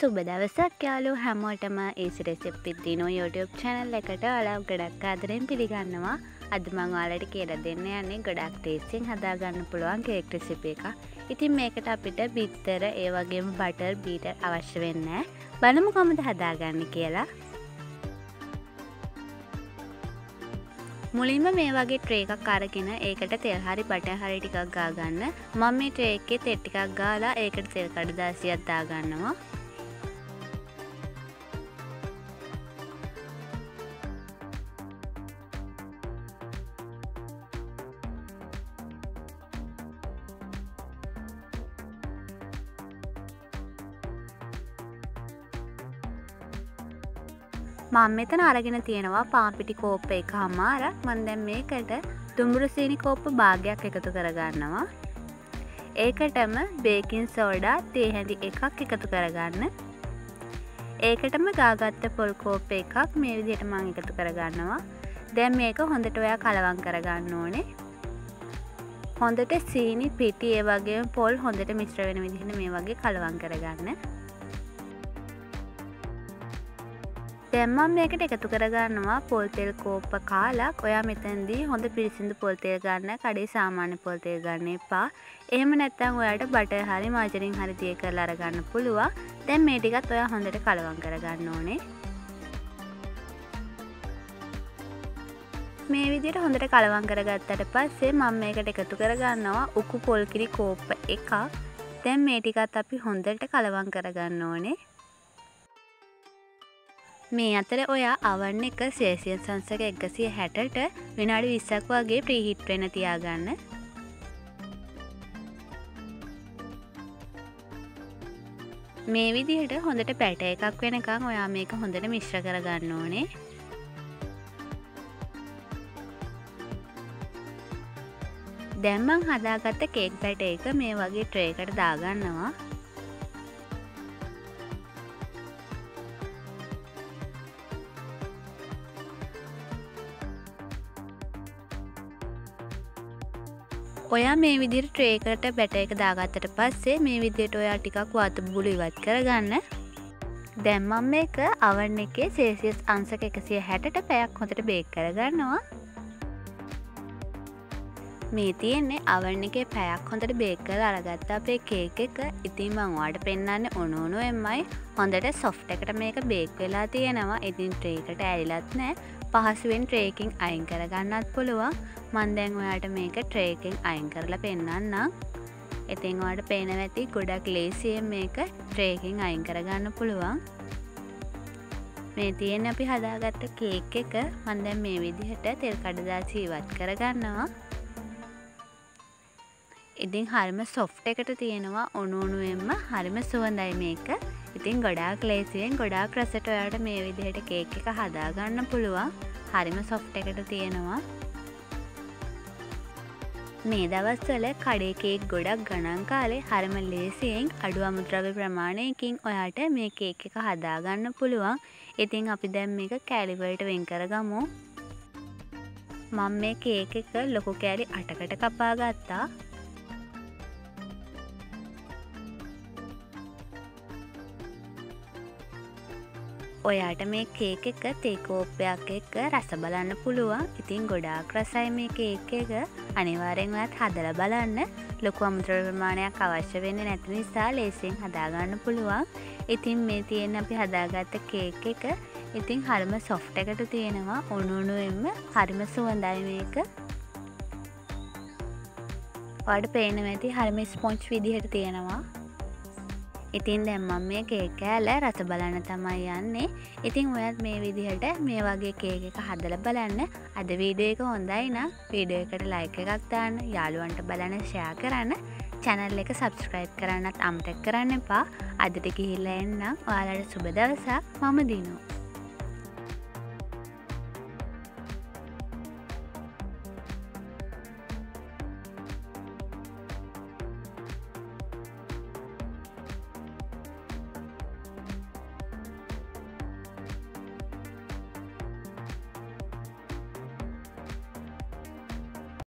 සුබ දවසක් යාලු හැමෝටම ඒසි රෙසිප්පිත් දිනෝ YouTube චැනල් එකට ඔලා ගොඩක් ආදරෙන් පිළිගන්නවා අද මං ඔයාලට කියලා දෙන්න යන්නේ ගොඩක් ටේස්ටියෙන් හදාගන්න පුළුවන් කේක් රෙසිපි එක. ඉතින් මේකට අපිට බිත්තර ඒ වගේම බටර් බීටර් අවශ්‍ය වෙන්නේ බලමු කොහොමද හදාගන්නේ කියලා. මුලින්ම මේ වගේ ට්‍රේ එකක් අරගෙන ඒකට තෙල් හරි බටර් හරි ටිකක් ගාගන්න. මම මේ ට්‍රේ එකේ තෙල් ටිකක් ගාලා ඒකට තෙල් කඩදාසියක් දාගන්නවා. මං මෙතන අරගෙන තියෙනවා පාපිටි කෝප්ප එක හමාරක් මන් දැන් මේකට දුම්බුරු සීනි කෝප්ප භාගයක් එකතු කරගන්නවා. ඒකටම බේකින් සෝඩා තේ හැඳි එකක් එකතු කරගන්න. ඒකටම ගාගත්ත පොල් කෝප්ප එකක් මේ විදිහට මං එකතු කරගන්නවා. දැන් මේක හොඳට ඔයා කලවං කරගන්න ඕනේ. හොඳට සීනි පිටි ඒ වගේ පොල් හොඳට මිශ්‍ර වෙන විදිහට මේ වගේ කලවං කරගන්න. දැම්මම් මේකට එකතු කරගන්නවා. පොල්තෙල් කෝප්ප කාලක්. ඔයා මෙතැන්දී හොඳ පිරිසිදු පොල්තෙල් ගන්න කඩේ සාමාන්‍ය පොල්තෙල් ගන්න එපා. එහෙම නැත්තං ඔයාට බට හරි මාජරින් හරි තිය කරලා අරගන්න පුළුවන්. දැන් මේ ටිකත් ඔයා හොඳට කලවම් කරගන්න ඕනේ. මේ විදියට හොඳට කලවම් කරගත්තට පස්සේ මම මේකට එකතු කරගන්නවා උකු පොල්කිරි කෝප්ප එකක්. දැන් මේ ටිකත් අපි හොඳට කලවම් කරගන්න ඕනේ. මේ අතර ඔයා අවන්න එක සේසියන් සංසක එකසිය හැටට විනාඩි විස්සක් වගේ ප්‍රීහිට් වෙන තියාගන්න. මේ විදිහට හොඳට පැට එකක් වෙනකං ඔයා මේක හොඳට මිශ්‍ර කරගන්න ඕනේ. දැම්මං හදාගත්ත කේක් පැට එක මේ වගේ ට්‍රේකට දාගන්නවා. ඔයා මේ විදිර ට්‍රේකට බැට එක දාගත්තට පස්සේ මේ විදියට ඔයා ටිකක් වාත බුලු ඉවත් කරගන්න. දැම්මම් එක අවන්න එකේ සේසිස් අන්සක එකසිය හැටට පැයක් හොඳට බේක් කරගන්නවා. මේ තියෙන්නේ අවන්න එක පැයක් හොඳට බේක් කර අරගත්ත අපේ කේක එක. ඉතින් මංවාට පෙන්න්න ඔනෝනු එම්මයි. හොඳට සොෆ්ට එකට මේක බේක් වෙලා තියෙනවා. ඉතින් ට්‍රේකට ඇරිලත් නෑ පහසුවෙන් ට්‍රේකින් අයින් කරගන්නත් පුළුවන්. මන්දැන් ඔයාට මේක ට්‍රේකින් අයින් කරලා පෙන්න්නම් ඉතින් වාට පේන ඇති ගොඩක් ලේසියෙන් මේක ට්‍රේකින් අයින් කරගන්න පුළුවන්. මේ තියෙන අපි හදාගත්ත කේක් එක මන්දැන් මේ විදිහට තෙල් කඩදා ජීවත් කරගන්නවා. ඉතින් හරිම සොෆ්ට එකට තියෙනවා. ඔනුවනුවෙන්ම හරිම සුවඳයි මේක. ඉතින් ගොඩාක් ලේසියෙන් ගොඩාක් රසට ඔයාට මේ විදිහට කේක් එක හදාගන්න පුළුවන්. හරිම සොෆ්ට එකට තියෙනවා. මේ දවස්වල කඩේකේක් ගොඩක් ගණන් කාලේ හරිම ලේසියෙන් අඩු අමුද්‍රව්‍ය ප්‍රමාණයකින් ඔයාට මේ කේක් එක හදාගන්න පුළුවන්. ඉතින් අපි දැම් මේක කෑලිවලට වෙන් කරගමු. මං මේ කේක එක ලොකු කෑලි අටකට කපා ගත්තා. ඔයාට මේ කේක එක තේකෝප්පයක් එක්ක රස බලන්න පුළුවන්. ඉතින් ගොඩාක් රසයි මේ කේක එක. අනිවාරෙන්වත් හදල බලන්න. ලොකු අමුත්‍ර ප්‍රමාණයක් අවශ්‍ය වෙන්න නැති නිසා ලේසියෙන් හදාගන්න පුළුවන්. ඉතින් මේ තියෙන අපි හදාගත්ත කේක එක ඉතින් හරිම සොෆ්ට එකට තියෙනවා. උනුනුවෙන්ම හරිම සුවඳයි මේක. වඩ පේන ඇති හරිම ස්පොන්ච් විදිහට තියෙනවා. ඉතින් දැම්මම් මේ කේක කෑල රස බලන්න තමයි යන්නේ. ඉතින් ඔයත් මේ විදිහට මේ වගේ කේක එක හදල බලන්න. අද වීඩියෝ එක හොඳයි නම් වීඩියෝ එකට ලයික එකක් දාන්න යාළුවන්ට බලන ෂයා කරන්න. චැනල් එක සබස්ක්‍රයිබ් කරන්නත් අමතක් කරන්න එපා. අදට ගිහිල්ල එන්නම්. ඔයාලට සුබ දවසක්. මම දිනවා